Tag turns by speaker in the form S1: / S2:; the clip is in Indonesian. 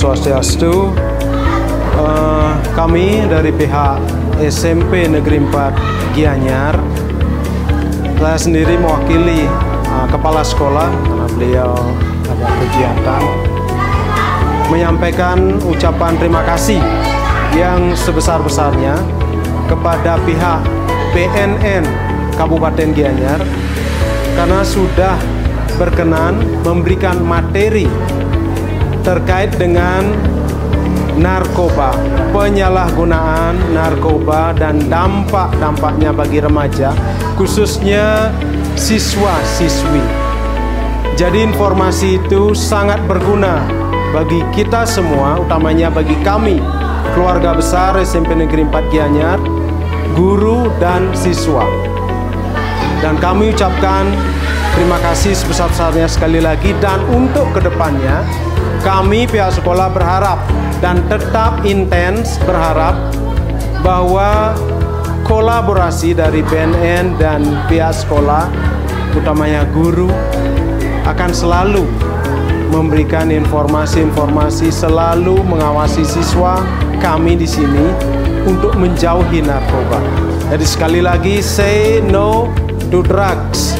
S1: Swastiastu. Eh, kami dari pihak SMP Negeri 4 Gianyar, saya sendiri mewakili eh, kepala sekolah karena beliau ada kegiatan, menyampaikan ucapan terima kasih yang sebesar-besarnya kepada pihak PNN Kabupaten Gianyar karena sudah berkenan memberikan materi terkait dengan narkoba, penyalahgunaan narkoba dan dampak-dampaknya bagi remaja, khususnya siswa-siswi. Jadi informasi itu sangat berguna bagi kita semua, utamanya bagi kami, keluarga besar SMP Negeri 4 Gianyar, guru dan siswa. Dan kami ucapkan terima kasih sebesar-besarnya sekali lagi dan untuk ke depannya kami pihak sekolah berharap dan tetap intens berharap bahwa kolaborasi dari BNN dan pihak sekolah utamanya guru akan selalu memberikan informasi-informasi selalu mengawasi siswa kami di sini untuk menjauhi narkoba. Jadi sekali lagi say no to drugs.